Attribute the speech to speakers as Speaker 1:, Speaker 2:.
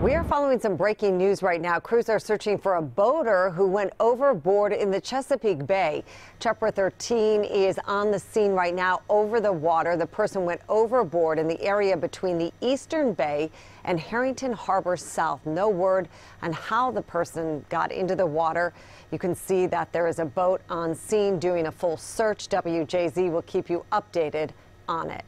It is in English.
Speaker 1: We are following some breaking news right now. Crews are searching for a boater who went overboard in the Chesapeake Bay. Chopper 13 is on the scene right now over the water. The person went overboard in the area between the Eastern Bay and Herrington Harbor South. No word on how the person got into the water. You can see that there is a boat on scene doing a full search. WJZ will keep you updated on it.